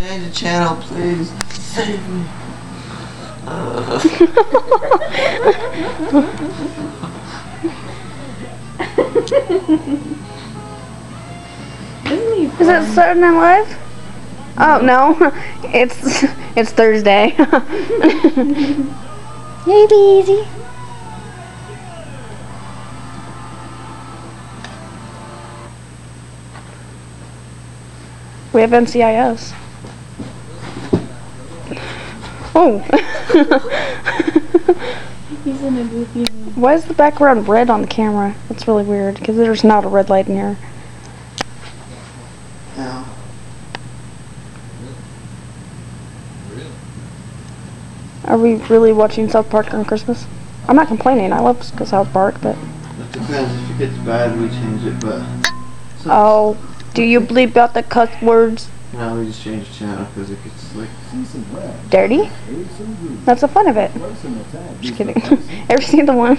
Change the channel, please. Save me. Is it Saturday Night Live? Oh no, it's it's Thursday. Yay, Daisy. We have NCIS. Oh. He's in a goofy mood. Why is the background red on the camera? That's really weird because there's not a red light in here. Now, Are we really watching South Park on Christmas? I'm not complaining. I love South Park, but it depends. If it gets bad, we change it, but oh, do you bleep out the cuss words? Now we just change the channel because it gets like Dirty? That's the fun of it. Just kidding. Ever seen the one